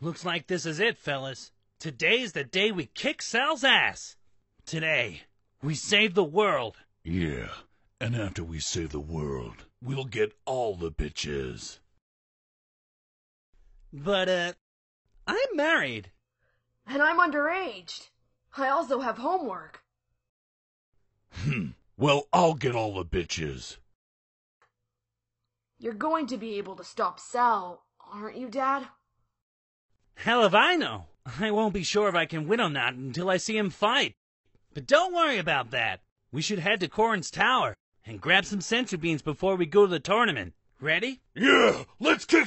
Looks like this is it, fellas. Today's the day we kick Cell's ass. Today, we save the world. Yeah, and after we save the world, we'll get all the bitches. But, uh, I'm married. And I'm underage. I also have homework. Hmm. Well, I'll get all the bitches. You're going to be able to stop Cell, aren't you, Dad? Hell if I know. I won't be sure if I can win or not until I see him fight. But don't worry about that. We should head to Korin's tower and grab some senzu beans before we go to the tournament. Ready? Yeah, let's ass!